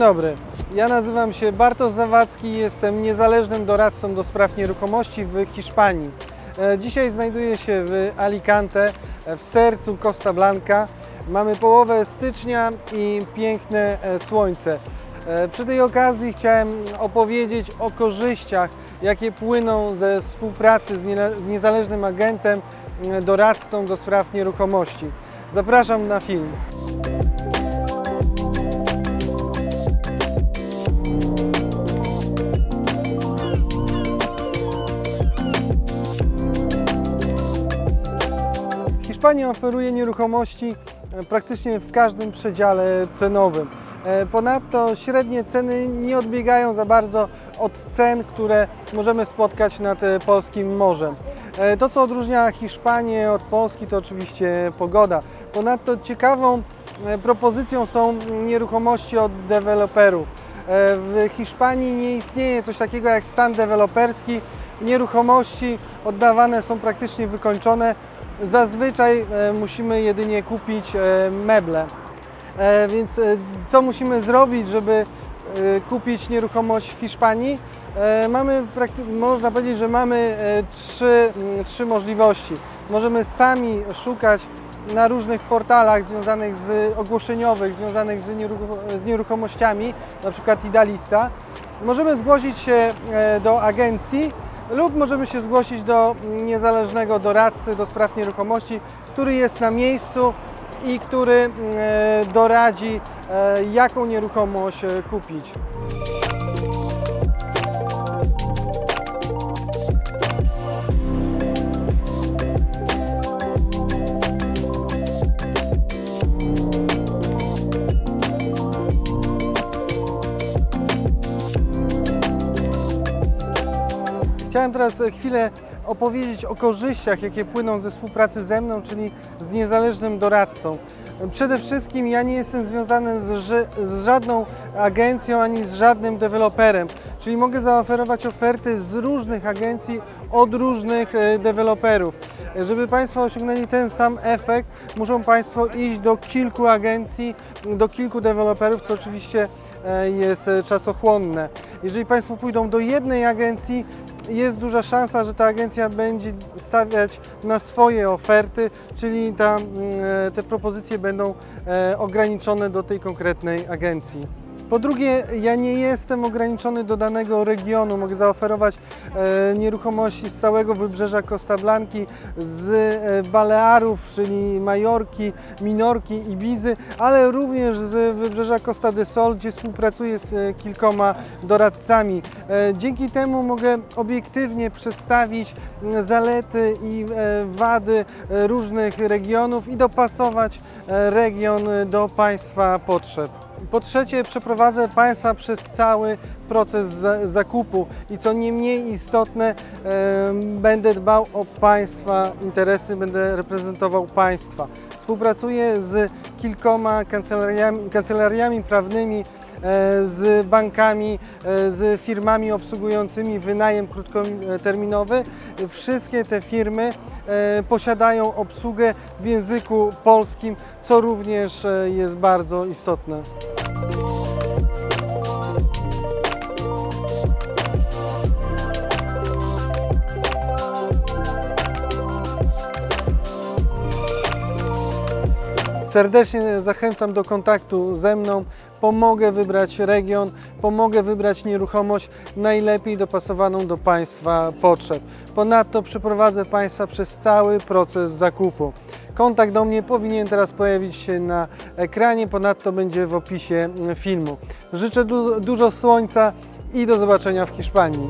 dobry, ja nazywam się Bartosz Zawadzki, jestem niezależnym doradcą do spraw nieruchomości w Hiszpanii. E, Dzisiaj znajduję się w Alicante, e, w sercu Costa Blanca. Mamy połowę stycznia i piękne e, słońce. Przy tej okazji chciałem opowiedzieć o korzyściach, jakie płyną ze współpracy z nie- z niezależnym agentem, doradcą do spraw nieruchomości. Zapraszam na film. Hiszpania oferuje nieruchomości e, praktycznie w każdym przedziale cenowym. E, Ponadto średnie ceny nie odbiegają za bardzo od cen, które możemy spotkać nad e, polskim morzem. To, co odróżnia Hiszpanię od Polski, to oczywiście pogoda. Ponadto ciekawą propozycją są nieruchomości od deweloperów. W Hiszpanii nie istnieje coś takiego jak stan deweloperski. Nieruchomości oddawane są praktycznie wykończone. Zazwyczaj e, musimy jedynie kupić e, meble. E, Więc co musimy zrobić, żeby kupić nieruchomość w Hiszpanii? Mamy, można powiedzieć, że mamy trzy, mm, trzy możliwości. Możemy sami szukać na różnych portalach związanych z ogłoszeniowych, związanych z, nierucho- z nieruchomościami, na przykład Idealista. Możemy zgłosić się do agencji lub możemy się zgłosić do niezależnego doradcy do spraw nieruchomości, który jest na miejscu i który e, doradzi, e, jaką nieruchomość e, kupić. Chciałem teraz e, chwilę opowiedzieć o korzyściach, jakie płyną ze współpracy ze mną, czyli z niezależnym doradcą. Przede wszystkim ja nie jestem związany z, z żadną agencją ani z żadnym deweloperem, czyli mogę zaoferować oferty z różnych agencji od różnych e, deweloperów. E, Żeby Państwo osiągnęli ten sam efekt, muszą Państwo iść do kilku agencji, do kilku deweloperów, co oczywiście e, jest czasochłonne. Jeżeli Państwo pójdą do jednej agencji, jest duża szansa, że ta agencja będzie stawiać na swoje oferty, czyli ta, mm, te propozycje będą ograniczone do tej konkretnej agencji. Po drugie, ja nie jestem ograniczony do danego regionu. Mogę zaoferować e, nieruchomości z całego wybrzeża Costa Blanki, z e, Balearów, czyli Majorki, Minorki, Ibizy, ale również z wybrzeża Costa de Sol, gdzie współpracuję z e, kilkoma doradcami. E, dzięki temu mogę obiektywnie przedstawić zalety i e, wady e, różnych regionów i dopasować region do Państwa potrzeb. Po trzecie, przeprowadzę Państwa przez cały proces za- zakupu i co nie mniej istotne, będę dbał o Państwa interesy, będę reprezentował Państwa. Współpracuję z kilkoma kancelariami, kancelariami prawnymi, z bankami, e, z firmami obsługującymi wynajem krótkoterminowy. Wszystkie te firmy e, posiadają obsługę w języku polskim, co również e, jest bardzo istotne. Serdecznie zachęcam do kontaktu ze mną. Pomogę wybrać region, pomogę wybrać nieruchomość najlepiej dopasowaną do Państwa potrzeb. Ponadto przeprowadzę Państwa przez cały proces zakupu. Kontakt do mnie powinien teraz pojawić się na ekranie, ponadto będzie w opisie filmu. Życzę du- dużo słońca i do zobaczenia w Hiszpanii.